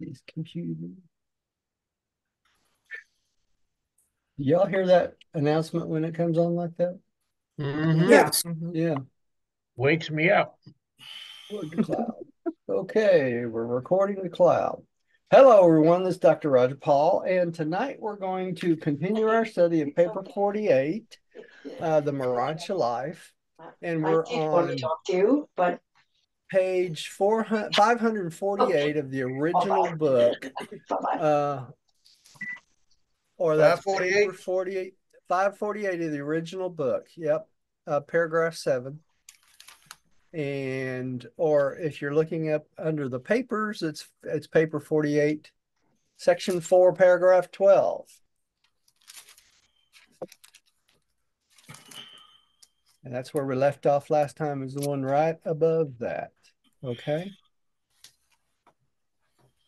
These computers. Y'all hear that announcement when it comes on like that? Mhm. Yes. Yeah. Wakes me up. Record the cloud. Okay, we're recording the cloud. Hello, everyone. This is Dr. Roger Paul, and tonight we're going to continue our study of paper 48, uh, the Morontia Life, and we're I did want to on talk to you, but page 400, 548 of the original Bye-bye. book. bye-bye. Uh, or that's 548? 48, 548 of the original book. Yep. Uh, paragraph seven. And, or if you're looking up under the papers, it's, it's paper 48, section four, paragraph 12. And that's where we left off last time is the one right above that. Okay.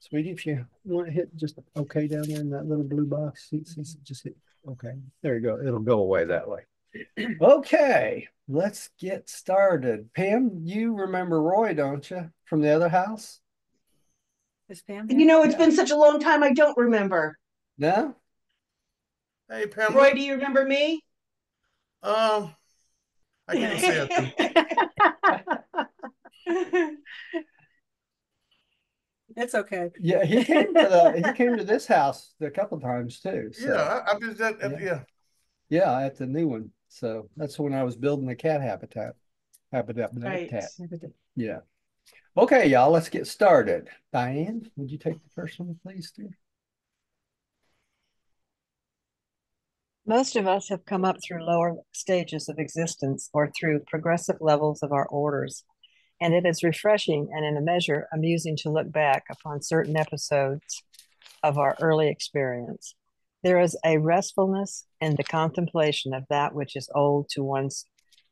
Sweetie, if you want to hit just okay down there in that little blue box, see- see- see- just hit okay. There you go. It'll go away that way. Okay, let's get started. Pam, you remember Roy, don't you, from the other house? Is Pam You know, it's been such a long time, I don't remember. No? Hey, Pam. Roy, do you remember me? Um, I can't say it. It's okay. Yeah, he came to the he came to this house a couple times too. So Yeah, I, I was at, at- Yeah. yeah. yeah, at the new one. So that's when I was building the cat habitat. Habitat. Right. habitat. Yeah. Okay, y'all, let's get started. Diane, would you take the first one, please, dear? Most of us have come up through lower stages of existence or through progressive levels of our orders, and it is refreshing and, in a measure, amusing to look back upon certain episodes of our early experience. There is a restfulness in the contemplation of that which is old to one's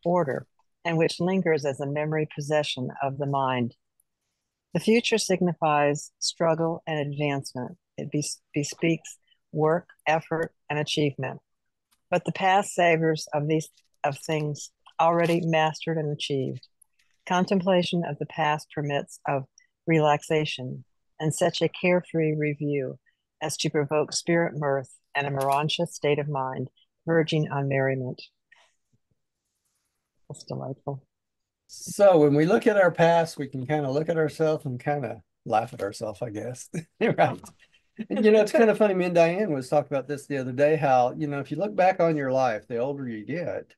order and which lingers as a memory possession of the mind. The future signifies struggle and advancement. It bes- bespeaks work, effort, and achievement but the past savors of these of things already mastered and achieved. Contemplation of the past permits of relaxation and such a carefree review as to provoke spirit mirth and a Morontia state of mind verging on merriment. That's delightful. So when we look at our past, we can kind of look at ourselves and kind of laugh at ourselves, I guess. right. And, you know, it's kind of funny. Me and Diane was talking about this the other day. How you know, if you look back on your life, the older you get,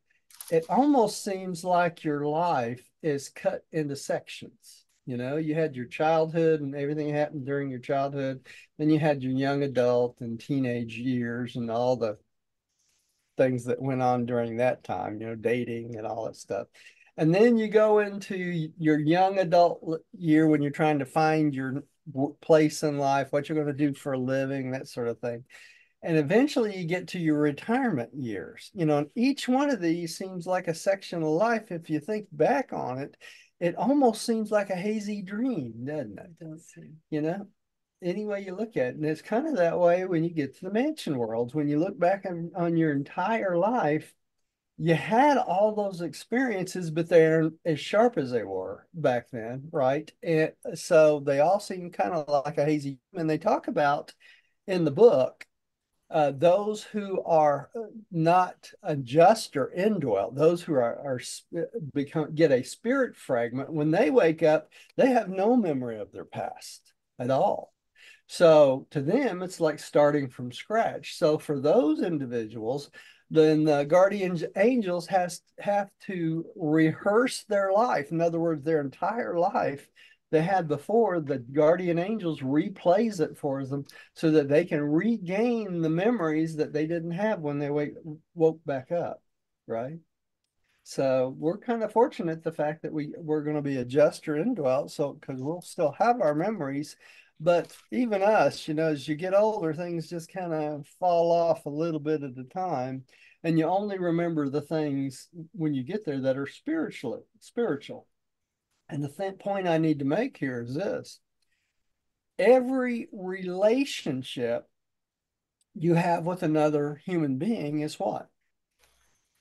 it almost seems like your life is cut into sections. You know, you had your childhood and everything happened during your childhood. Then you had your young adult and teenage years and all the things that went on during that time, you know, dating and all that stuff. And then you go into your young adult year when you're trying to find your place in life, what you're going to do for a living, that sort of thing. And eventually you get to your retirement years. You know, and each one of these seems like a section of life. If you think back on it, it almost seems like a hazy dream, doesn't it? It does seem. you know any way you look at it and it's kind of that way when you get to the mansion worlds when you look back on, on your entire life you had all those experiences but they're as sharp as they were back then right and uh, so they all seem kind of like a hazy and they talk about in the book uh, those who are not a just or indwelt, those who are, are become get a spirit fragment, when they wake up, they have no memory of their past at all. So to them, it's like starting from scratch. So for those individuals, then the guardian angels has have to rehearse their life. In other words, their entire life they had before, the guardian angels replays it for them so that they can regain the memories that they didn't have when they wake, woke back up, right? So we're kind of fortunate the fact that we we're going to be a just or indwelt, so because we'll still have our memories, but even us, you know, as you get older, things just kind of fall off a little bit at a time, and you only remember the things when you get there that are spiritual, spiritual. And the th- point I need to make here is this: every relationship you have with another human being is what?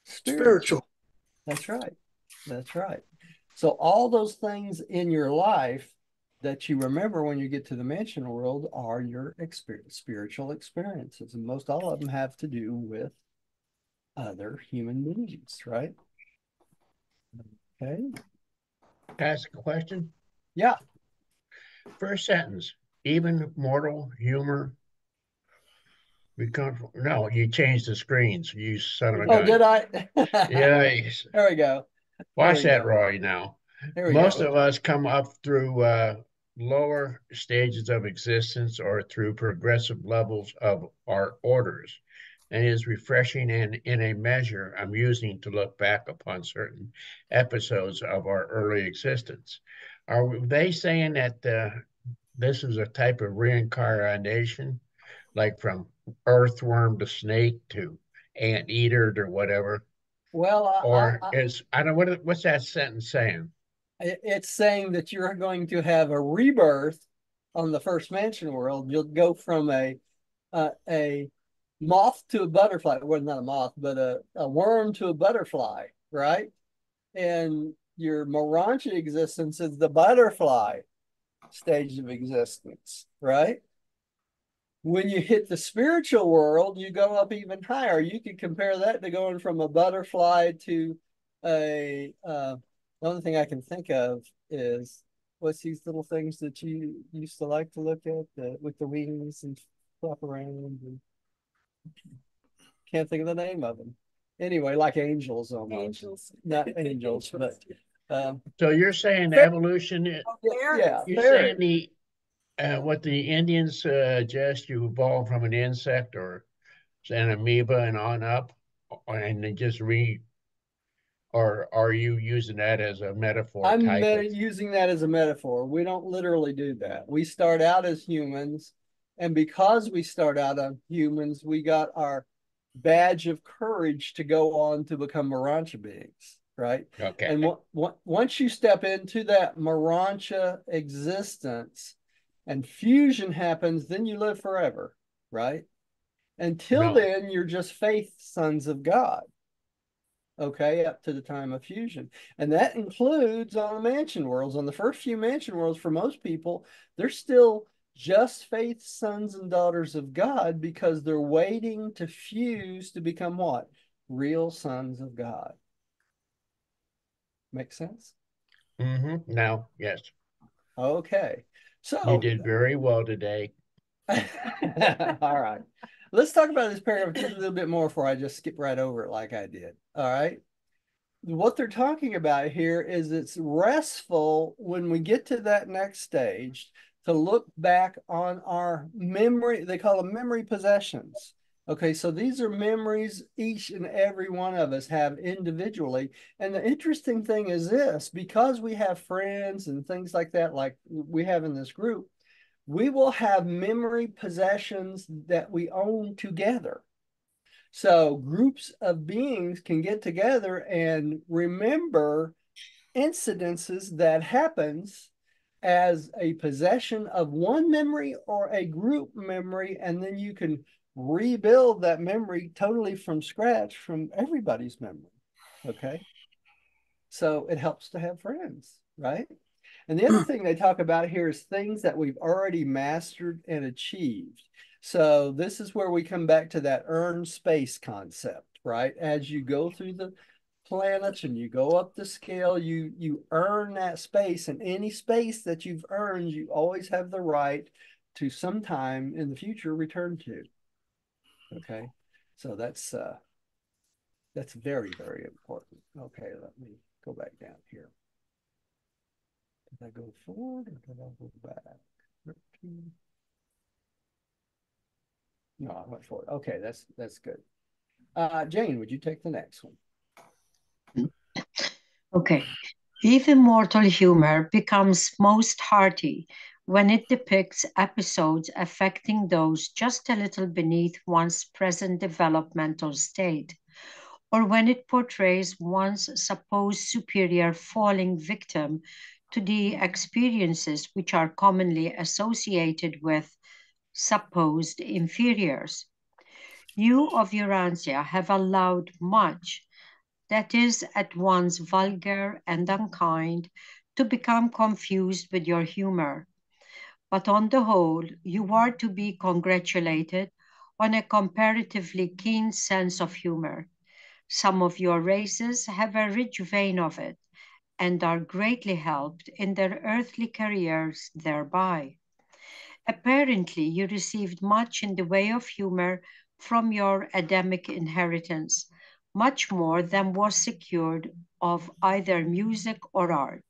Spiritual. That's right. That's right. So all those things in your life that you remember when you get to the mansion world are your experience, spiritual experiences, and most all of them have to do with other human beings, right? Okay. Ask a question. Yeah. First sentence, even mortal humor. We come from, no, you changed the screens. You son of a Oh, did I? Yeah. There we go. watch that, go. Roy. Now, most go. of us come up through uh, lower stages of existence or through progressive levels of our orders, and is refreshing and, in a measure, amusing to look back upon certain episodes of our early existence. Are they saying that uh, this is a type of reincarnation, like from earthworm to snake to anteater to whatever? Well, I- Or I- I- is I don't what what's that sentence saying? it's saying that you're going to have a rebirth on the first mansion world. You'll go from a uh, a moth to a butterfly. Well, not a moth, but a, a worm to a butterfly, right? And your Morontia existence is the butterfly stage of existence, right? When you hit the spiritual world, you go up even higher. You could compare that to going from a butterfly to a uh, the only thing I can think of is what's these little things that you used to like to look at the, with the wings and flap around and can't think of the name of them. Anyway, like angels almost. Angels. Not angels, but um So you're saying Fair- evolution? yeah, yeah, You're there- saying the uh, what the Indians uh, suggest you evolve from an insect or an amoeba and on up, and then just re, or are you using that as a metaphor? I'm type meta- of- using that as a metaphor. We don't literally do that. We start out as humans, and because we start out as humans, we got our badge of courage to go on to become Morontia beings, right? okay. And wa- wa- once you step into that Morontia existence and fusion happens, then you live forever, right? Until No. then, you're just faith sons of God. Okay, up to the time of fusion. And that includes on the mansion worlds. On the first few mansion worlds, for most people, they're still just faith sons and daughters of God because they're waiting to fuse to become what? Real sons of God. Make sense? Mm-hmm. Now, yes, Okay. So you did very well today. All right. Let's talk about this paragraph just a little bit more before I just skip right over it like I did. All right. What they're talking about here is it's restful when we get to that next stage to look back on our memory. They call them memory possessions. Okay, so these are memories each and every one of us have individually. And the interesting thing is this because we have friends and things like that, like we have in this group, we will have memory possessions that we own together. So groups of beings can get together and remember incidences that happens as a possession of one memory or a group memory, and then you can rebuild that memory totally from scratch from everybody's memory. Okay. So it helps to have friends, right? And the other thing they talk about here is things that we've already mastered and achieved. So this is where we come back to that earned space concept, right? As you go through the planets and you go up the scale, you you earn that space, and any space that you've earned, you always have the right to sometime in the future return to. Okay, so that's uh that's very very important. Okay, let me go back down here. Did I go forward or did I go back? 13. No, I went forward. Okay, that's that's good. Uh, Jane, would you take the next one? Okay. Even mortal humor becomes most hearty when it depicts episodes affecting those just a little beneath one's present developmental state, or when it portrays one's supposed superior falling victim to the experiences which are commonly associated with supposed inferiors. You of Urantia have allowed much that is at once vulgar and unkind to become confused with your humor. but on the whole, you are to be congratulated on a comparatively keen sense of humor. Some of your races have a rich vein of it and are greatly helped in their earthly careers thereby. Apparently, you received much in the way of humor from your Adamic inheritance, much more than was secured of either music or art.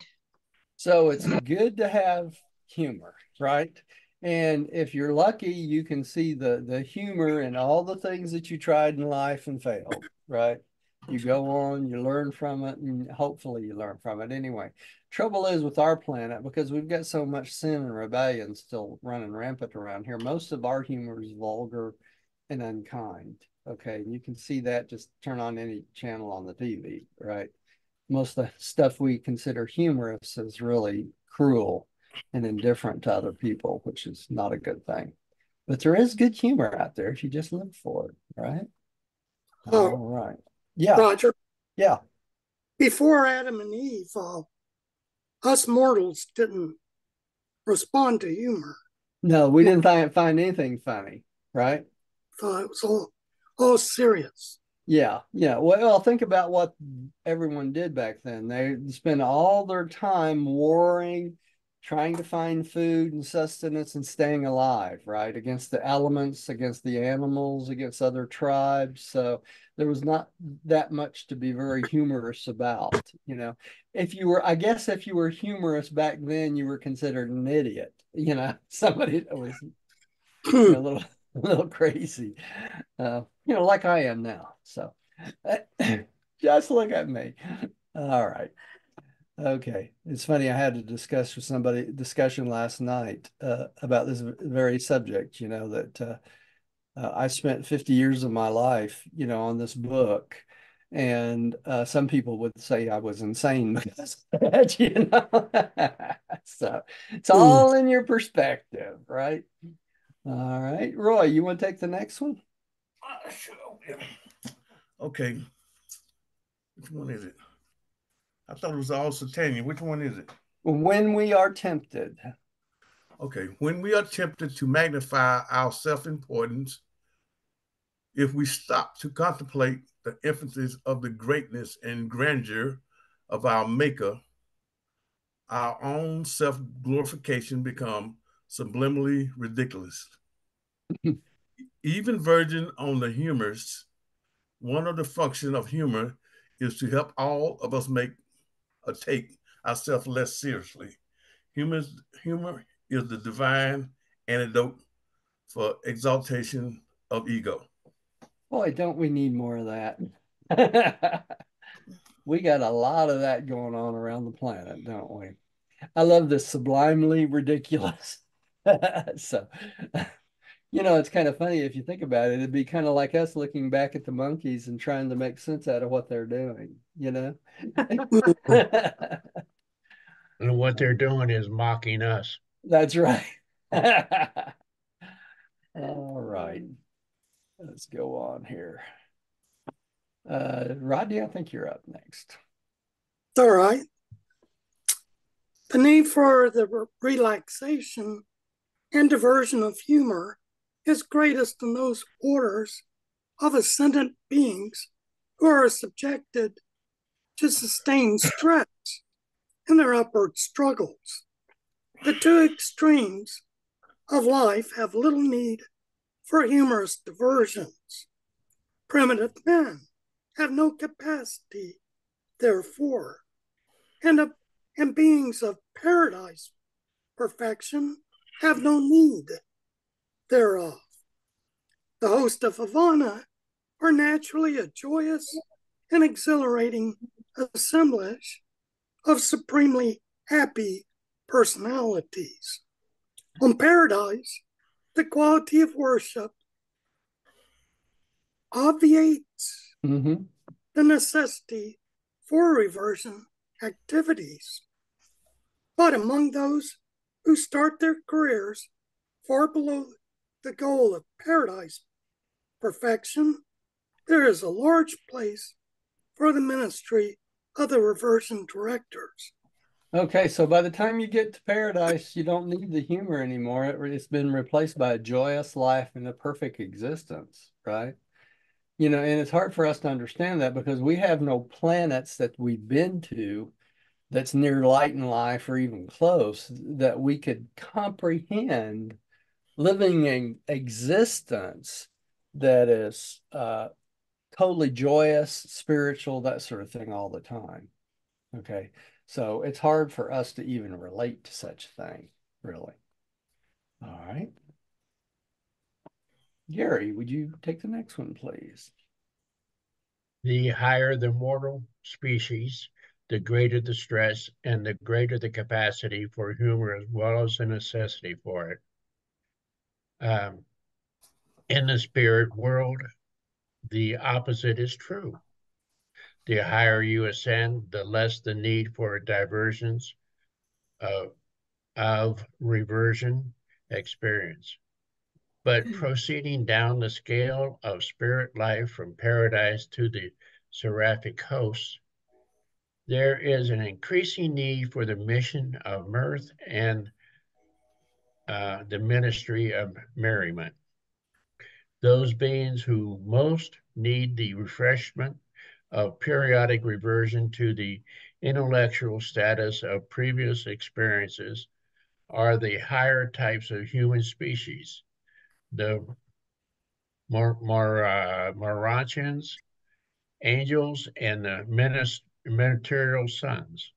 So it's good to have humor, right? And if you're lucky, you can see the the humor in all the things that you tried in life and failed, right? You go on, you learn from it, and hopefully you learn from it anyway. Trouble is with our planet, because we've got so much sin and rebellion still running rampant around here, most of our humor is vulgar and unkind. Okay, and you can see that just turn on any channel on the TV, right? Most of the stuff we consider humorous is really cruel and indifferent to other people, which is not a good thing. But there is good humor out there if you just look for it, right? Oh. All right. Yeah, Roger, yeah. before Adam and Eve, uh, us mortals didn't respond to humor. No, we didn't find find anything funny, right? Thought it was all all serious. Yeah, yeah. Well, think about what everyone did back then. They spent all their time warring, trying to find food and sustenance and staying alive, right? Against the elements, against the animals, against other tribes. So there was not that much to be very humorous about, you know. If you were, I guess if you were humorous back then, you were considered an idiot, you know, somebody that was a little a little crazy. Uh, you know, like I am now. So just look at me. All right. Okay. It's funny. I had to discuss with somebody discussion last night uh, about this very subject, you know, that uh, uh, I spent 50 years of my life, you know, on this book. And uh, some people would say I was insane because of that, you know. so it's all in your perspective, right? All right, Roy, you want to take the next one? Okay. Which one is it? I thought it was all Satania. Which one is it? When we are tempted. Okay. When we are tempted to magnify our self importance, if we stop to contemplate the emphasis of the greatness and grandeur of our Maker, our own self glorification become subliminally ridiculous. Even verging on the humorous, one of the function of humor is to help all of us make or take ourselves less seriously. Humor, humor is the divine antidote for exaltation of ego. Boy, don't we need more of that? we got a lot of that going on around the planet, don't we? I love this sublimely ridiculous. so, you know, it's kind of funny if you think about it. It'd be kind of like us looking back at the monkeys and trying to make sense out of what they're doing, you know? And what they're doing is mocking us. That's right. All right. Let's go on here. Uh, Rodney, I think you're up next. All right. The need for the relaxation and diversion of humor is greatest in those orders of ascendant beings who are subjected to sustained stress in their upward struggles. The two extremes of life have little need for humorous diversions. Primitive men have no capacity, therefore, and, a, and beings of paradise perfection have no need thereof. The host of Havona are naturally a joyous and exhilarating assemblage of supremely happy personalities. On paradise, the quality of worship obviates Mm-hmm. the necessity for reversion activities. But among those who start their careers far below the goal of paradise perfection, there is a large place for the ministry of the reversion directors. Okay, so by the time you get to paradise, you don't need the humor anymore. It, it's been replaced by a joyous life and a perfect existence, right? You know, and it's hard for us to understand that because we have no planets that we've been to that's near light and life or even close that we could comprehend living an existence that is uh, totally joyous, spiritual, that sort of thing all the time. Okay. So it's hard for us to even relate to such a thing, really. All right. Gary, would you take the next one, please? The higher the mortal species, the greater the stress and the greater the capacity for humor as well as the necessity for it. Um, in the spirit world, the opposite is true. The higher you ascend, the less the need for diversions of, of reversion experience. But proceeding down the scale of spirit life from paradise to the seraphic hosts, there is an increasing need for the mission of mirth and uh, the ministry of merriment. Those beings who most need the refreshment of periodic reversion to the intellectual status of previous experiences are the higher types of human species, the more uh, angels, and the minister material sons,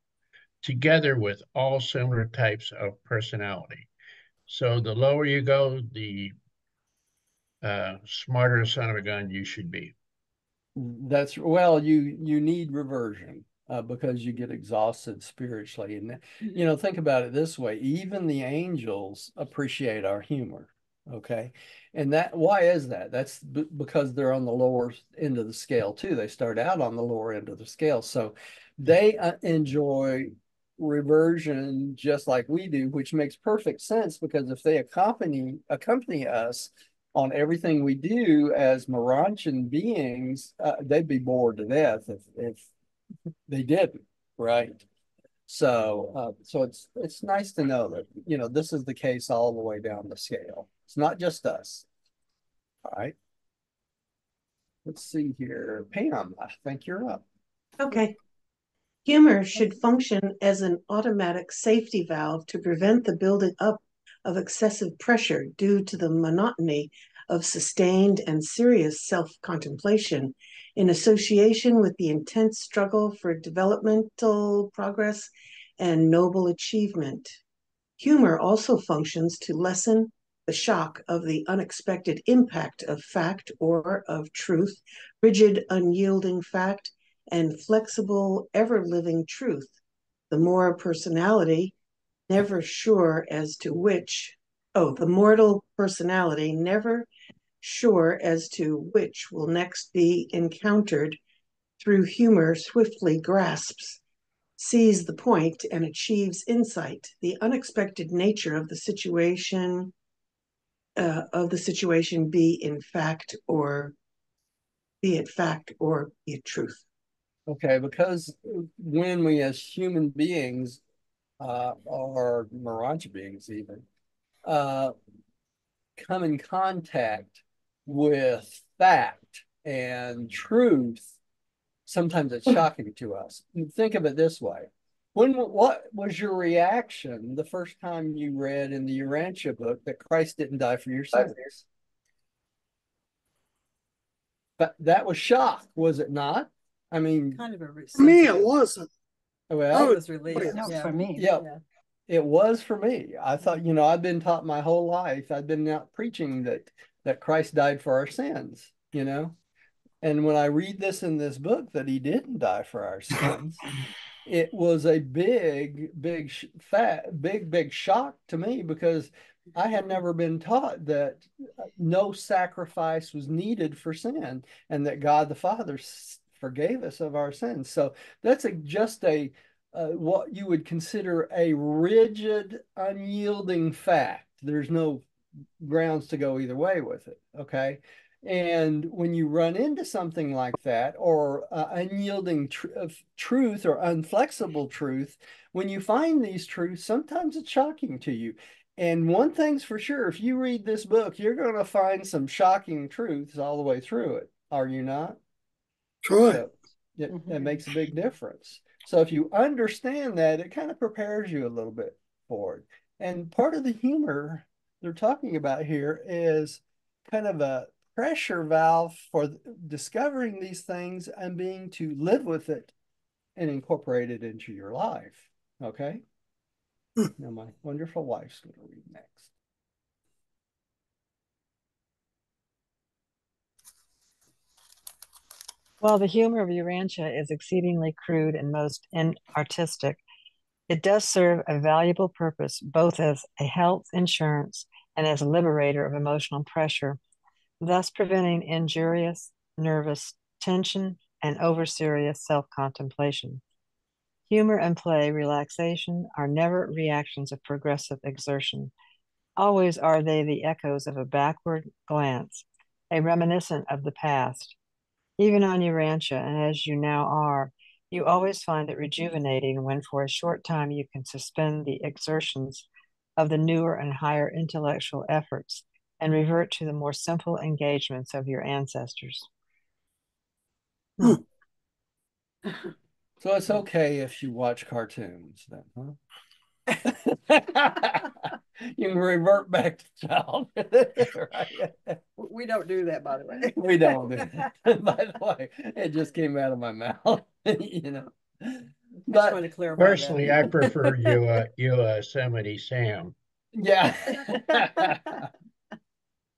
together with all similar types of personality. So the lower you go, the uh, smarter son of a gun you should be. That's well, you you need reversion uh, because you get exhausted spiritually, and you know think about it this way: even the angels appreciate our humor. Okay. And that, why is that? That's b- because they're on the lower end of the scale too. They start out on the lower end of the scale. So they uh, enjoy reversion just like we do, which makes perfect sense because if they accompany accompany us on everything we do as Morontian beings, uh, they'd be bored to death if if they didn't, right? So, uh, so it's it's nice to know that you know this is the case all the way down the scale. It's not just us. All right. Let's see here. Pam, I think you're up. Okay. Humor should function as an automatic safety valve to prevent the building up of excessive pressure due to the monotony of sustained and serious self contemplation in association with the intense struggle for developmental progress and noble achievement. Humor also functions to lessen the shock of the unexpected impact of fact or of truth, rigid, unyielding fact, and flexible, ever living truth. The more personality, never sure as to which, oh, the mortal personality, never sure as to which will next be encountered through humor, swiftly grasps sees the point and achieves insight, the unexpected nature of the situation uh, of the situation be in fact or be it fact or be it truth. Okay, because when we as human beings, uh, or Moronti beings even, uh, come in contact with fact and truth, sometimes it's shocking to us. Think of it this way. When what was your reaction the first time you read in the Urantia book that Christ didn't die for your sins? But that was shock, was it not? I mean, kind of a for me it wasn't. Oh, well, I oh, was relieved. No, yeah. for me. yeah, Yeah. it was for me. I thought, you know, I've been taught my whole life. I've been out preaching that that Christ died for our sins, you know. And when I read this in this book that he didn't die for our sins, it was a big, big, fat, big, big shock to me because I had never been taught that uh, no sacrifice was needed for sin and that God the Father forgave us of our sins. So that's a, just a, uh, what you would consider a rigid, unyielding fact. There's no grounds to go either way with it. Okay. And when you run into something like that, or uh, unyielding tr truth or unflexible truth, when you find these truths, sometimes it's shocking to you. And one thing's for sure, if you read this book, you're going to find some shocking truths all the way through it. Are you not? Troy. So it, mm-hmm. it makes a big difference. So if you understand that, it kind of prepares you a little bit for it. And part of the humor they're talking about here is kind of a pressure valve for discovering these things and being to live with it and incorporate it into your life. Okay. Hmm. now my wonderful wife's going to read next. While the humor of Urantia is exceedingly crude and most inartistic, it does serve a valuable purpose both as a health insurance and as a liberator of emotional pressure, thus preventing injurious nervous tension and over serious self contemplation. Humor and play, relaxation, are never reactions of progressive exertion. Always are they the echoes of a backward glance, a reminiscent of the past. Even on Urantia, and as you now are, you always find it rejuvenating when for a short time you can suspend the exertions of the newer and higher intellectual efforts and revert to the more simple engagements of your ancestors. Hmm. So it's okay if you watch cartoons then, huh? you can revert back to childhood. right? We don't do that, by the way. we don't do that. by the way, it just came out of my mouth. you know. But to clarify personally, that. I prefer you, uh, Yosemite Sam. Yeah.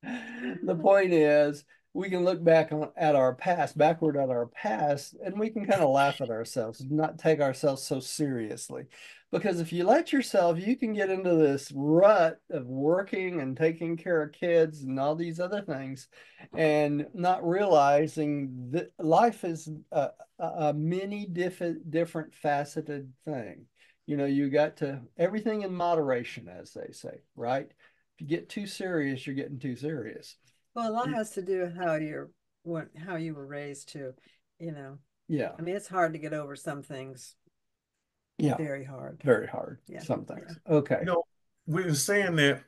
the point is, we can look back on, at our past, backward at our past, and we can kind of laugh at ourselves, not take ourselves so seriously. Because if you let yourself, you can get into this rut of working and taking care of kids and all these other things, and not realizing that life is a, a many different, different faceted thing. You know, you got to everything in moderation, as they say, right? If you get too serious, you're getting too serious well, a lot has to do with how you're what how you were raised too, you know. Yeah. I mean, it's hard to get over some things. Yeah. Very hard. Very hard. Yeah. Some things. Yeah. Okay. You know, we were saying that,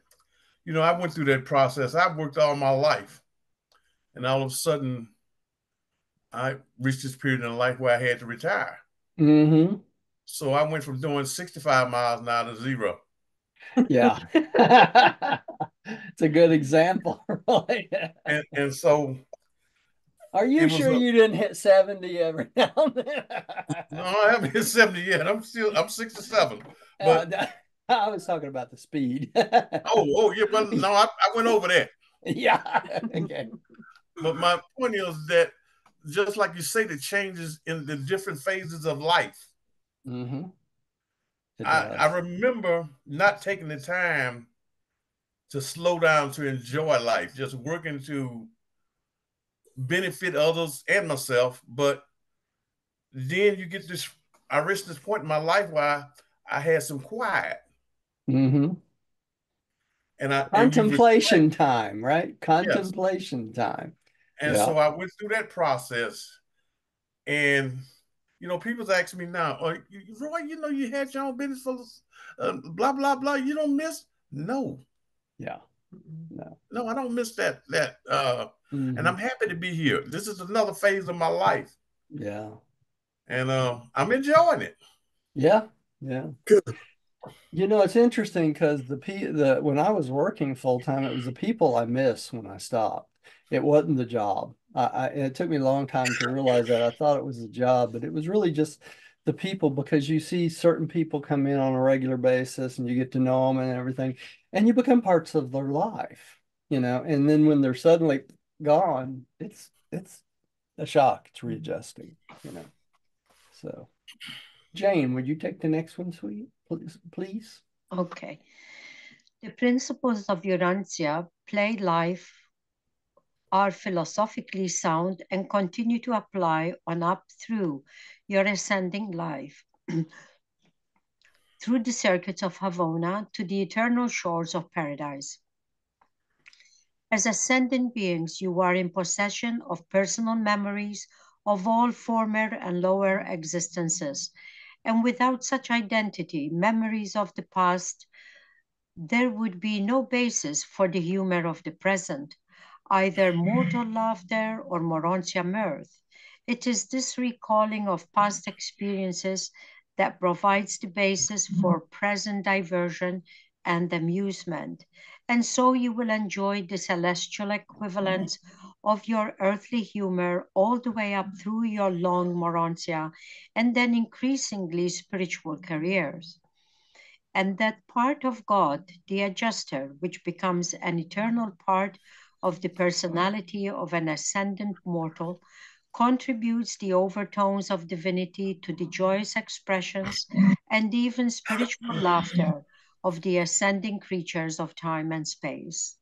you know, I went through that process. i've worked all my life. And all of a sudden, I reached this period in life where I had to retire. Mm-hmm. So I went from doing 65 miles now to zero. Yeah. it's a good example, right? and and so are you sure a, you didn't hit 70 every now and then? no, I haven't hit 70 yet. I'm still I'm 67. But uh, I was talking about the speed. oh, oh yeah, but no, I, I went over that. Yeah. okay. But my point is that just like you say, the changes in the different phases of life. Mm-hmm. I, I remember not taking the time to slow down to enjoy life, just working to benefit others and myself. But then you get this, I reached this point in my life where I, I had some quiet. Mm-hmm. And I contemplation and time, right? Contemplation time. And yeah. so I went through that process and you know, people's asking me now, oh, Roy, you know, you had your own business for uh, blah blah blah. You don't miss? No. Yeah. No. No, I don't miss that. That. Uh, mm-hmm. And I'm happy to be here. This is another phase of my life. Yeah. And uh, I'm enjoying it. Yeah. Yeah. Good. You know, it's interesting because the the when I was working full time, it was the people I miss when I stopped. It wasn't the job. I, I, it took me a long time to realize that. I thought it was a job, but it was really just the people because you see certain people come in on a regular basis and you get to know them and everything, and you become parts of their life, you know. And then when they're suddenly gone, it's it's a shock. It's readjusting, you know. So, Jane, would you take the next one, sweet, please? Please. Okay. The principles of Urantia play life are philosophically sound and continue to apply on up through your ascending life, through the circuits of Havona to the eternal shores of paradise. As ascendant beings, you are in possession of personal memories of all former and lower existences. And without such identity, memories of the past, there would be no basis for the humor of the present, either mm-hmm. mortal laughter or Morontia mirth. It is this recalling of past experiences that provides the basis for mm-hmm. present diversion and amusement. And so you will enjoy the celestial equivalent mm-hmm. of your earthly humor all the way up through your long Morontia and then increasingly spiritual careers. And that part of God, the adjuster, which becomes an eternal part of the personality of an ascendant mortal, contributes the overtones of divinity to the joyous expressions and even spiritual laughter of the ascending creatures of time and space.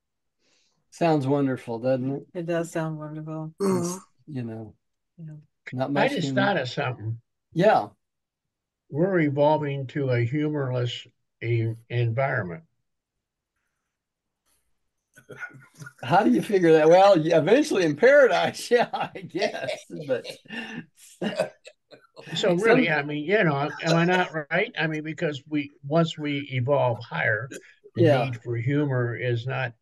Sounds wonderful, doesn't it? It does sound wonderful. You know, Yeah. not I much. just human- thought of something. Yeah. We're evolving to a humorless e- environment. How do you figure that? Well, eventually in paradise, yeah, I guess. But So really, I mean, you know, am I not right? I mean, because we once we evolve higher, the Yeah. need for humor is not.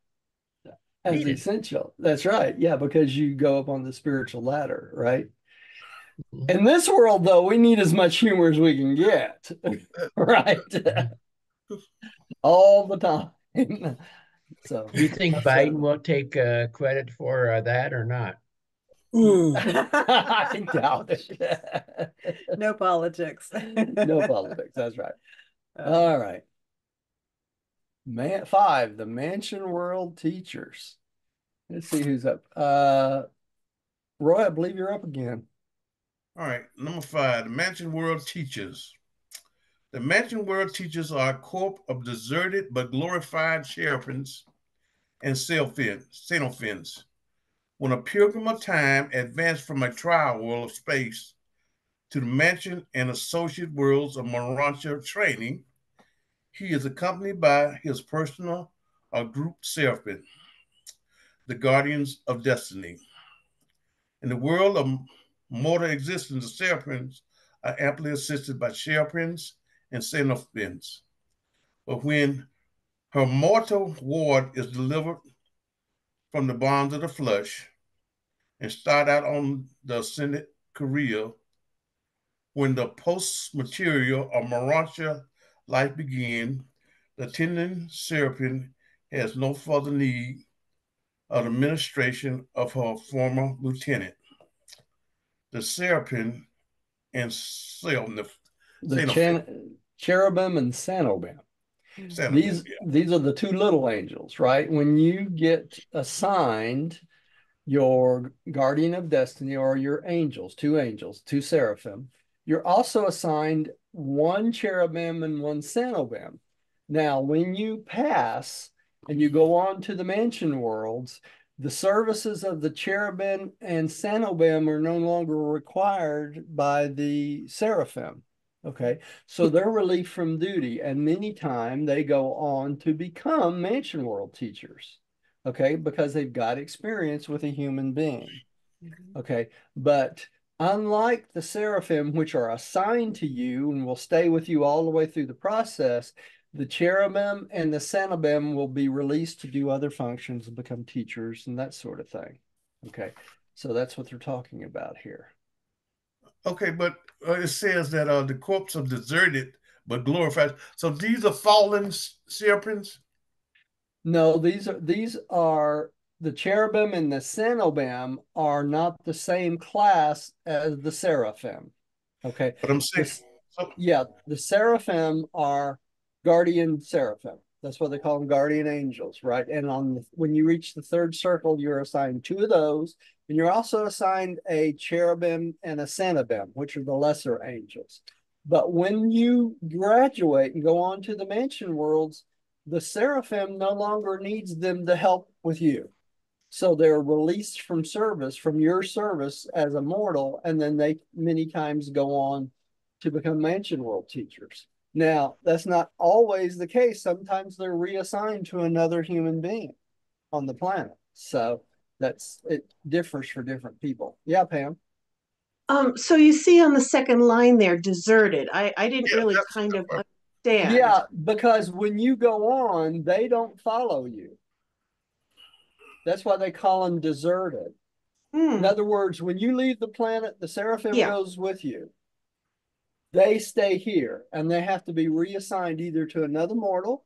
as needed. essential. That's right. Yeah, because you go up on the spiritual ladder, right? Mm-hmm. In this world, though, we need as much humor as we can get, right? All the time. So Do you think Biden will take uh, credit for uh, that or not? mm, I doubt it. No politics. no politics. That's right. Uh, All right. Man five, the Mansion World teachers. Let's see who's up. Uh Roy, I believe you're up again. All right, number five, the Mansion World Teachers. The Mansion World Teachers are a corp of deserted but glorified cherubims and seraphins. When a pilgrim of time advanced from a trial world of space to the mansion and associate worlds of Morontia training, he is accompanied by his personal or group seraphim, the guardians of destiny. In the world of mortal existence, the seraphims are amply assisted by cherubims and seraphins. But when her mortal ward is delivered from the bonds of the flesh and start out on the ascended career, when the post material or Morontia life begin, the attending seraphim has no further need of the ministration of her former lieutenant the seraphim and Selnif. The Xenophi- cherubim and sanobim. These yeah. these are the two little angels, right? When you get assigned your guardian of destiny or your angels, two angels, two seraphim, you're also assigned one cherubim and one sanobim. Now, when you pass and you go on to the mansion worlds, the services of the cherubim and sanobim are no longer required by the seraphim. Okay, so they're relieved from duty, and many time they go on to become mansion world teachers. Okay, because they've got experience with a human being. mhm. Okay, but unlike the seraphim, which are assigned to you and will stay with you all the way through the process, the cherubim and the sanobim will be released to do other functions and become teachers and that sort of thing. Okay, so that's what they're talking about here. Okay, but uh, it says that uh, the corpse of deserted but glorified. So these are fallen serpents. No, these are these are the cherubim and the sanobim are not the same class as the seraphim. Okay. But I'm saying, so, Yeah, the seraphim are guardian seraphim. That's what they call them, guardian angels, right? And on the, when you reach the third circle, you're assigned two of those, and you're also assigned a cherubim and a sanobim, which are the lesser angels. But when you graduate and go on to the mansion worlds, the seraphim no longer needs them to help with you. So they're released from service, from your service as a mortal, and then they many times go on to become mansion world teachers. Now, that's not always the case. Sometimes they're reassigned to another human being on the planet. So that's it differs for different people. Yeah, Pam. Um, so you see on the second line there, deserted. I, I didn't Yeah, really kind of understand. Yeah, because when you go on, they don't follow you. That's why they call them deserted. Hmm, In other words, when you leave the planet, the seraphim Yeah. goes with you. They stay here and they have to be reassigned either to another mortal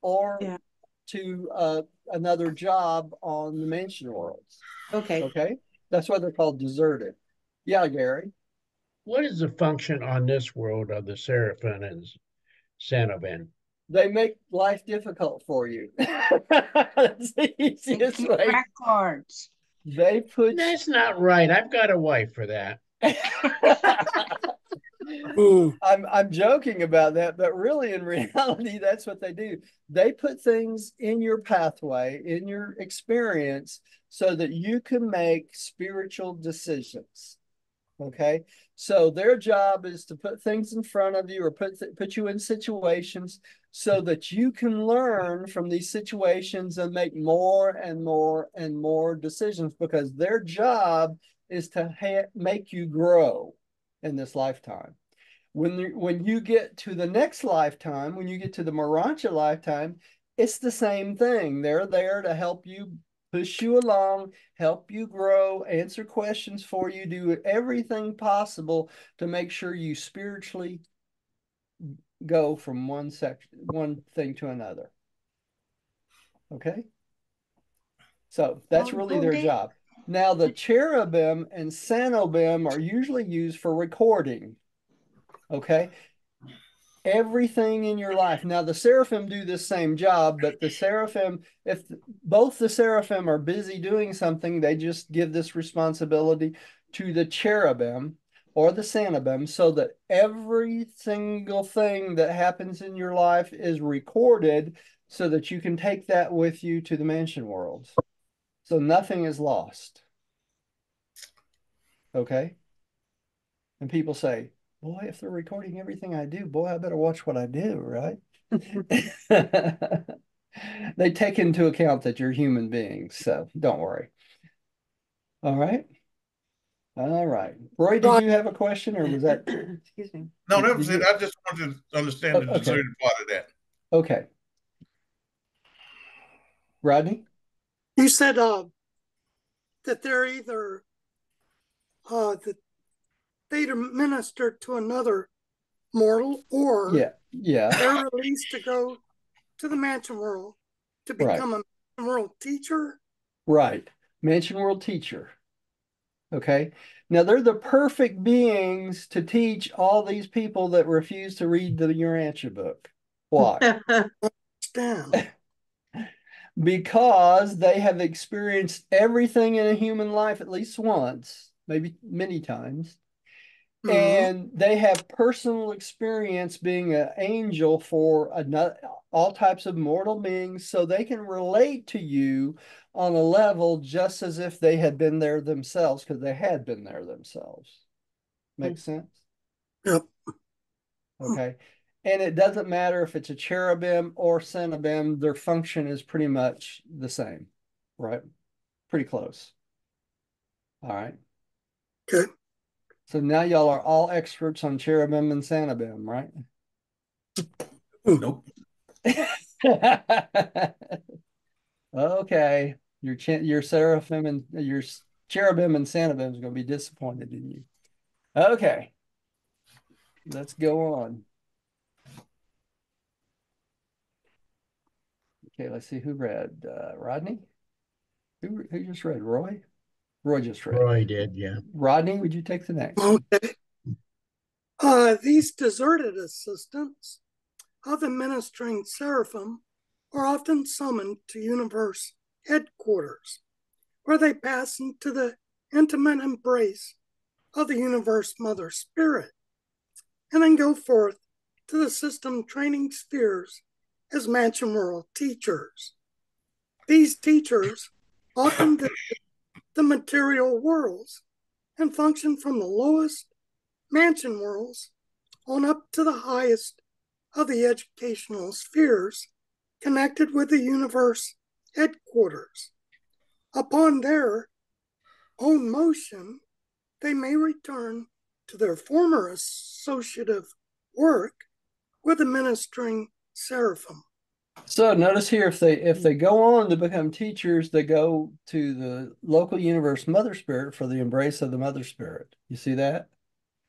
or Yeah. to uh, another job on the mansion worlds. okay. Okay. That's why they're called deserted. Yeah, Gary. What is the function on this world of the Seraphim and Sanobim? They make life difficult for you. That's the easiest keep way. records. They put That's not right. I've got a wife for that. I'm I'm joking about that, but really in reality, that's what they do. They put things in your pathway, in your experience, so that you can make spiritual decisions. Okay. So their job is to put things in front of you or put put you in situations so that you can learn from these situations and make more and more and more decisions because their job is to ha- make you grow in this lifetime. When the, when you get to the next lifetime, when you get to the Morontia lifetime, it's the same thing. They're there to help you push you along, help you grow, answer questions for you, do everything possible to make sure you spiritually go from one section, one thing to another. Okay? So that's really their job. Now, the cherubim and sanobim are usually used for recording. Okay? Everything in your life. Now, the seraphim do this same job, but the seraphim, if both the seraphim are busy doing something, they just give this responsibility to the cherubim or the sanobim so that every single thing that happens in your life is recorded so that you can take that with you to the mansion worlds. So nothing is lost. Okay? And people say, boy, if they're recording everything I do, boy, I better watch what I do, right? they take into account that you're human beings, so don't worry. All right. All right. Roy, did you have a question or was that Excuse me. No, that was it. I just wanted to understand the okay. deserted part of that. okay? Rodney? You said uh, that they're either uh, that they either minister to another mortal or Yeah, yeah, they're released to go to the mansion world to Right. become a mansion world teacher. right. Mansion World teacher. Okay. Now they're the perfect beings to teach all these people that refuse to read the Urantia book. Why? Stand. Because they have experienced everything in a human life at least once, maybe many times. Mhm. And they have personal experience being an angel for another, all types of mortal beings, so they can relate to you on a level just as if they had been there themselves, because they had been there themselves. Make sense? Yep. Okay. And it doesn't matter if it's a cherubim or sanobim, their function is pretty much the same, right? Pretty close. All right. Okay. So now y'all are all experts on cherubim and sanobim, right? Nope. okay. Your your seraphim and your cherubim and sanobim is going to be disappointed in you. Okay. Let's go on. Okay, let's see who read. Uh, Rodney? Who, who just read? Roy? Roy just read. Roy did, yeah. Rodney, would you take the next? Okay. Uh, these deserted assistants of the ministering seraphim are often summoned to universe headquarters, where they pass into the intimate embrace of the universe mother spirit, and then go forth to the system training spheres as mansion world teachers. These teachers often visit the material worlds and function from the lowest mansion worlds on up to the highest of the educational spheres connected with the universe headquarters. Upon their own motion, they may return to their former associative work with the ministering seraphim. So notice here, if they if they go on to become teachers, they go to the local universe Mother Spirit for the embrace of the Mother Spirit. You see that?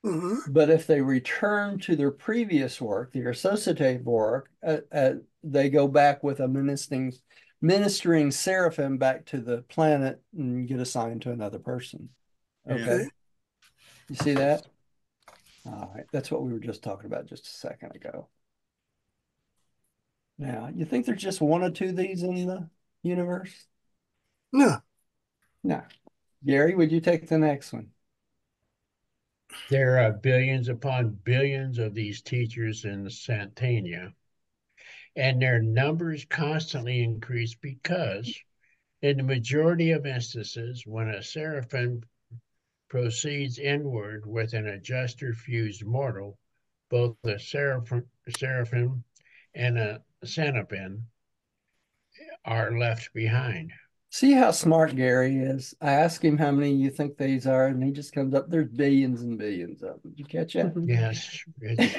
Mhm. But if they return to their previous work, their associative work, uh, uh, they go back with a ministering ministering seraphim back to the planet and get assigned to another person. Yeah. Okay. You see that? All right. That's what we were just talking about just a second ago. Now, you think there's just one or two of these in the universe? No, No. Gary, would you take the next one? There are billions upon billions of these teachers in Satania, and their numbers constantly increase because, in the majority of instances, when a seraphim proceeds inward with an adjuster fused mortal, both the seraphim, seraphim and a sanobim are left behind. See how smart Gary is? I ask him how many you think these are, and he just comes up, there's billions and billions of them. Did you catch that? Yes, it's,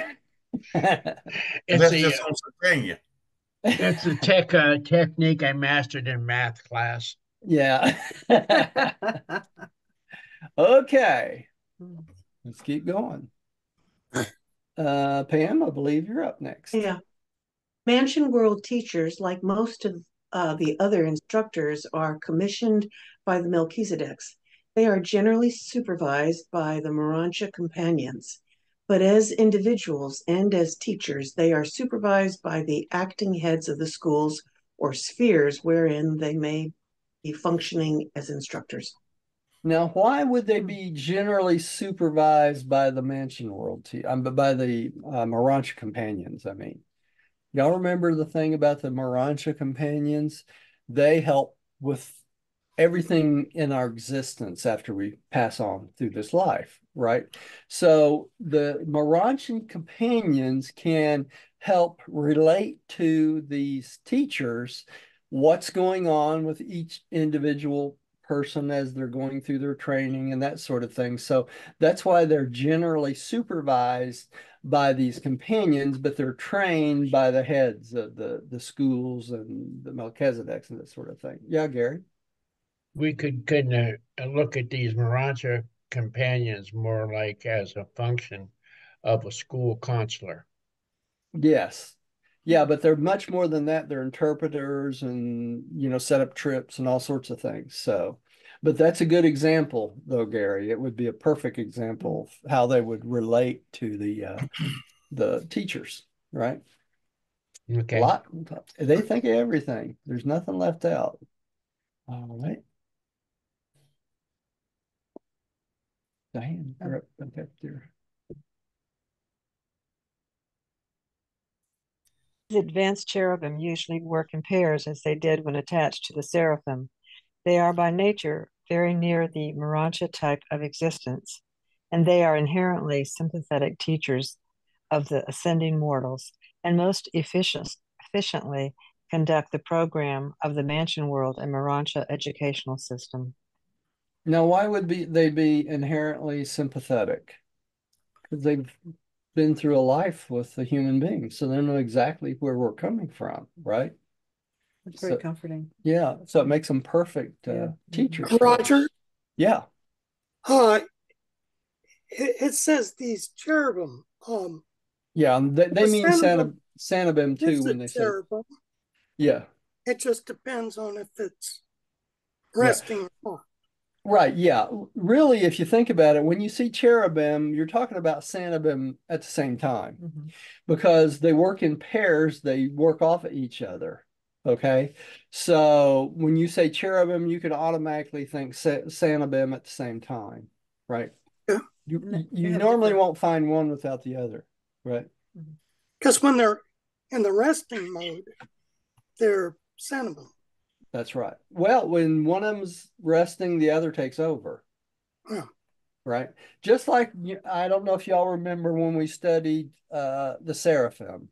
it's that's a, just on Satania. it's a tech uh, technique I mastered in math class. Yeah. Okay, let's keep going. Uh, Pam, I believe you're up next. Yeah. Mansion World teachers, like most of uh, the other instructors, are commissioned by the Melchizedeks. They are generally supervised by the Morontia companions, but as individuals and as teachers, they are supervised by the acting heads of the schools or spheres wherein they may be functioning as instructors. Now, why would they be generally supervised by the Mansion World team? Um, but by the uh, Morontia companions, I mean. Y'all remember the thing about the Morontia companions? They help with everything in our existence after we pass on through this life, right? So the Moranchan companions can help relate to these teachers what's going on with each individual person as they're going through their training and that sort of thing. So that's why they're generally supervised by these companions, but they're trained by the heads of the the schools and the Melchizedeks and that sort of thing. Yeah, Gary. We could kind of uh, look at these Morontia companions more like as a function of a school counselor. Yes. Yeah, but they're much more than that. They're interpreters and, you know, set up trips and all sorts of things. So, but that's a good example, though, Gary. It would be a perfect example of how they would relate to the uh, the teachers, right? A Okay. lot. They think of everything. There's nothing left out. All right. Diane, you're up, up there. Advanced cherubim usually work in pairs as they did when attached to the seraphim. They are by nature very near the Morontia type of existence, and they are inherently sympathetic teachers of the ascending mortals and most efficient, efficiently conduct the program of the mansion world and Morontia educational system. Now, why would be they be inherently sympathetic? Because they've been through a life with a human being, so they know exactly where we're coming from, right? It's very So- comforting. Yeah, so it makes them perfect uh, Yeah. teachers. Roger, Yeah, uh, it, it says these cherubim, um, yeah, they, they The mean sanobim, Sanobim Sanobim too when a they say yeah. It just depends on if it's resting or not. Right, yeah. Really, if you think about it, when you see cherubim, you're talking about Sanobim at the same time Mhm. because they work in pairs, they work off of each other. Okay. So when you say cherubim, you can automatically think sa Sanobim at the same time, right? Yeah. You, you normally won't find one without the other, right? Because when they're in the resting mode, they're sentiment. That's right. Well, when one of them's resting, the other takes over. Yeah. Right. Just like I don't know if y'all remember when we studied uh, the seraphim,